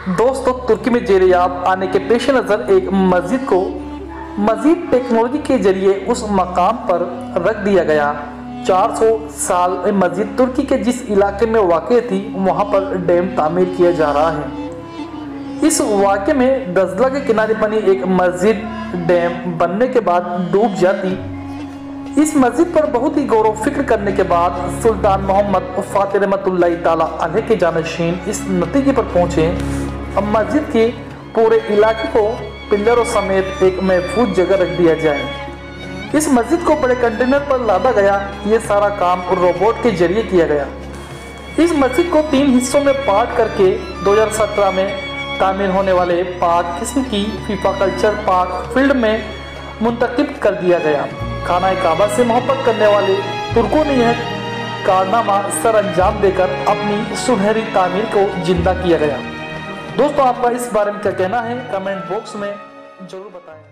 दोस्तों, तुर्की में जेरियाब आने के पेश नज़र एक मस्जिद को मजीद टेक्नोलॉजी के ज़रिए उस मकाम पर रख दिया गया। 400 साल मस्जिद तुर्की के जिस इलाके में वाक़ थी, वहाँ पर डैम तामीर किया जा रहा है। इस वाक़े में दजला के किनारे बनी एक मस्जिद डैम बनने के बाद डूब जाती। इस मस्जिद पर बहुत ही गौरव फ़िक्र करने के बाद सुल्तान मोहम्मद फ़ातिर रहमत के जानशीन इस नतीजे पर पहुँचे। अब मस्जिद के पूरे इलाके को पिल्लरों समेत एक महफूज जगह रख दिया जाए। इस मस्जिद को बड़े कंटेनर पर लादा गया, ये सारा काम रोबोट के ज़रिए किया गया। इस मस्जिद को तीन हिस्सों में पार्ट करके 2017 में तामीर होने वाले पाक किस्म की फीफा कल्चर पार्क फ़ील्ड में मुंतखब कर दिया गया। खाना काबा से मोहब्बत करने वाले तुर्कों ने यह कारनामा सर अंजाम देकर अपनी सुनहरी तामीर को ज़िंदा किया गया। दोस्तों आपका इस बारे में क्या कहना है? कमेंट बॉक्स में ज़रूर बताएँ।